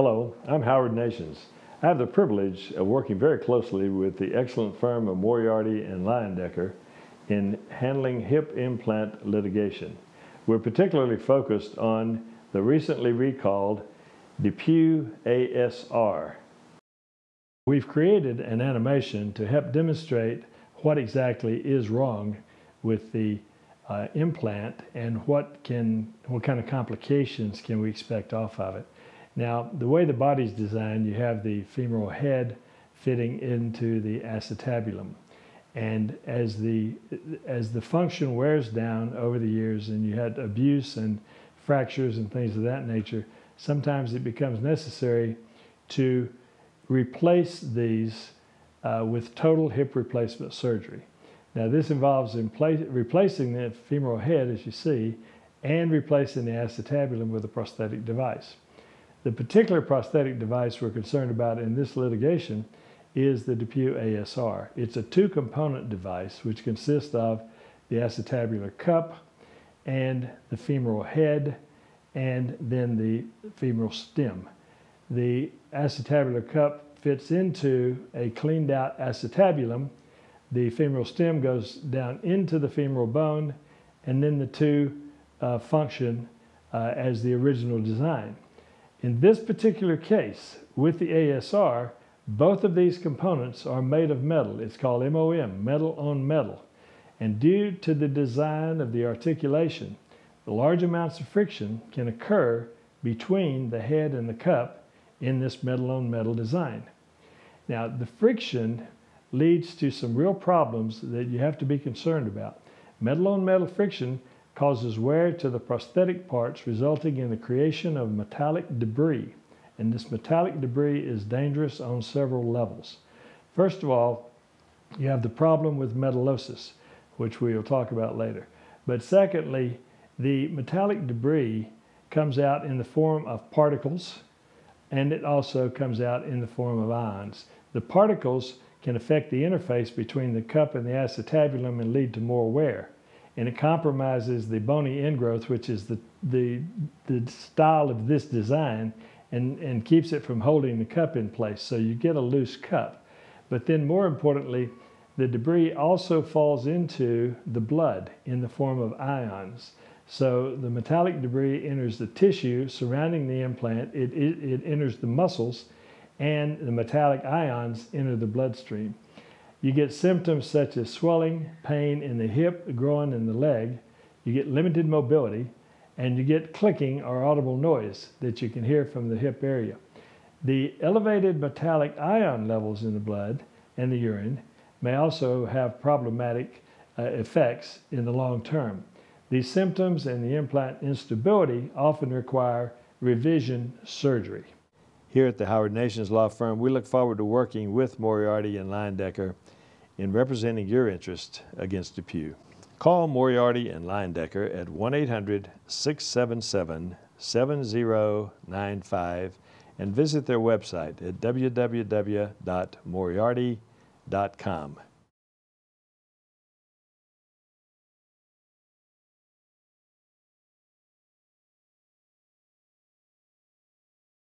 Hello, I'm Howard Nations. I have the privilege of working very closely with the excellent firm of Moriarty and Leyendecker in handling hip implant litigation. We're particularly focused on the recently recalled DePuy ASR. We've created an animation to help demonstrate what exactly is wrong with the uh, implant and what can what kind of complications can we expect off of it. Now, the way the body's designed, you have the femoral head fitting into the acetabulum. And as the, as the function wears down over the years and you had abuse and fractures and things of that nature, sometimes it becomes necessary to replace these uh, with total hip replacement surgery. Now, this involves replacing the femoral head, as you see, and replacing the acetabulum with a prosthetic device. The particular prosthetic device we're concerned about in this litigation is the DePuy ASR. It's a two-component device which consists of the acetabular cup and the femoral head and then the femoral stem. The acetabular cup fits into a cleaned out acetabulum. The femoral stem goes down into the femoral bone and then the two uh, function uh, as the original design. In this particular case, with the ASR, both of these components are made of metal. It's called MOM, metal on metal. And due to the design of the articulation, the large amounts of friction can occur between the head and the cup in this metal on metal design. Now, the friction leads to some real problems that you have to be concerned about. Metal on metal friction causes wear to the prosthetic parts, resulting in the creation of metallic debris. And this metallic debris is dangerous on several levels. First of all, you have the problem with metallosis, which we will talk about later. But secondly, the metallic debris comes out in the form of particles, and it also comes out in the form of ions. The particles can affect the interface between the cup and the acetabulum and lead to more wear and it compromises the bony ingrowth, which is the, the, the style of this design, and, and keeps it from holding the cup in place. So you get a loose cup. But then more importantly, the debris also falls into the blood in the form of ions. So the metallic debris enters the tissue surrounding the implant, it, it, it enters the muscles, and the metallic ions enter the bloodstream. You get symptoms such as swelling, pain in the hip, groin, and the leg. You get limited mobility, and you get clicking or audible noise that you can hear from the hip area. The elevated metallic ion levels in the blood and the urine may also have problematic uh, effects in the long term. These symptoms and the implant instability often require revision surgery. Here at the Howard Nations Law Firm, we look forward to working with Moriarty and Leyendecker in representing your interest against DePuy. Call Moriarty and Leyendecker at 1 800 677 7095 and visit their website at www.moriarty.com.